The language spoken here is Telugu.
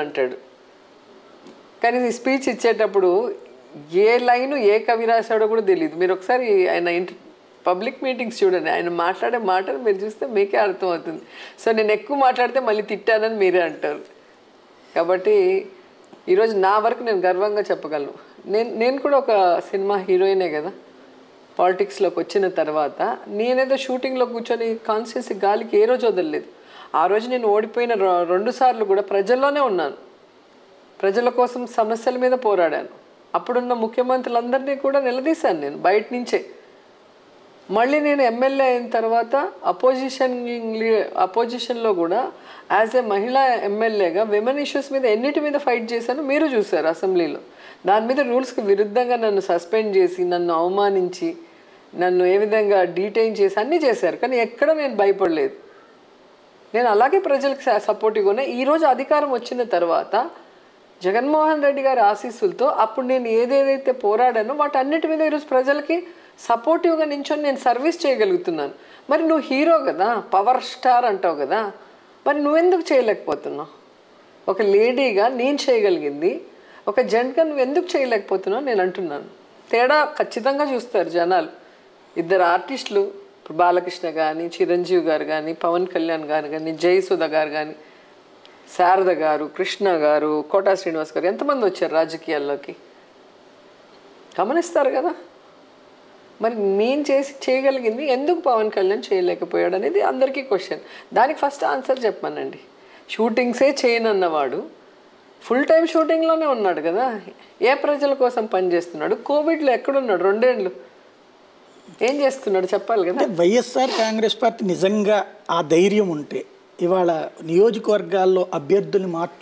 అంటాడు. కానీ ఈ స్పీచ్ ఇచ్చేటప్పుడు ఏ లైను ఏ కవి రాశాడో కూడా తెలియదు మీరు ఒకసారి ఆయన ఇంటర్ పబ్లిక్ మీటింగ్స్ చూడండి. ఆయన మాట్లాడే మాటలు మీరు చూస్తే మీకే అర్థమవుతుంది. సో నేను ఎక్కువ మాట్లాడితే మళ్ళీ తిట్టానని మీరే అంటారు. కాబట్టి ఈరోజు నా వరకు నేను గర్వంగా చెప్పగలను. నేను నేను కూడా ఒక సినిమా హీరోయినే కదా. పాలిటిక్స్లోకి వచ్చిన తర్వాత నేనేదో షూటింగ్లో కూర్చొని కాన్షియస్ గాలికి ఏ రోజు వదలలేదు. ఆ రోజు నేను ఓడిపోయిన రెండు సార్లు కూడా ప్రజల్లోనే ఉన్నాను. ప్రజల కోసం సమస్యల మీద పోరాడాను. అప్పుడున్న ముఖ్యమంత్రులందరినీ కూడా నిలదీశాను నేను బయట నుంచే. మళ్ళీ నేను ఎమ్మెల్యే అయిన తర్వాత అపోజిషన్ అపోజిషన్లో కూడా యాజ్ ఏ మహిళా ఎమ్మెల్యేగా విమెన్ ఇష్యూస్ మీద ఎన్నిటి మీద ఫైట్ చేశానో మీరు చూశారు అసెంబ్లీలో. దాని మీద రూల్స్కి విరుద్ధంగా నన్ను సస్పెండ్ చేసి నన్ను అవమానించి నన్ను ఏ విధంగా డీటైన్ చేసి అన్నీ చేశారు. కానీ ఎక్కడ నేను భయపడలేదు. నేను అలాగే ప్రజలకు సపోర్టివ్గా ఈరోజు అధికారం వచ్చిన తర్వాత జగన్మోహన్ రెడ్డి గారి ఆశీస్సులతో అప్పుడు నేను ఏదేదైతే పోరాడానో వాటన్నిటి మీద ఈరోజు ప్రజలకి సపోర్టివ్గా నించొని నేను సర్వీస్ చేయగలుగుతున్నాను. మరి నువ్వు హీరో కదా పవర్ స్టార్ అంటావు కదా మరి నువ్వెందుకు చేయలేకపోతున్నావు? ఒక లేడీగా నేను చేయగలిగింది ఒక జెంట్గా నువ్వు ఎందుకు చేయలేకపోతున్నావు నేను అంటున్నాను. తేడా ఖచ్చితంగా చూస్తారు జనాలు. ఇద్దరు ఆర్టిస్టులు ఇప్పుడు బాలకృష్ణ కానీ చిరంజీవి గారు కానీ పవన్ కళ్యాణ్ గారు కానీ జయసుధ గారు కానీ శారద గారు కృష్ణ గారు కోటా శ్రీనివాస్ గారు ఎంతమంది వచ్చారు రాజకీయాల్లోకి? గమనిస్తారు కదా? మరి నేను చేసి చేయగలిగింది ఎందుకు పవన్ కళ్యాణ్ చేయలేకపోయాడు అనేది అందరికీ క్వశ్చన్ దానికి ఫస్ట్ ఆన్సర్ చెప్పానండి షూటింగ్సే చేయనన్నవాడు ఫుల్ టైం షూటింగ్లోనే ఉన్నాడు కదా. ఏ ప్రజల కోసం పనిచేస్తున్నాడు కోవిడ్లో ఎక్కడున్నాడు? రెండేళ్ళు. ఏం చేస్తున్నాడు? చెప్పాలి కదా. వైఎస్ఆర్ కాంగ్రెస్ పార్టీ నిజంగా ఆ ధైర్యం ఉంటే ఇవాళ నియోజకవర్గాల్లో అభ్యర్థుల్ని మార్చు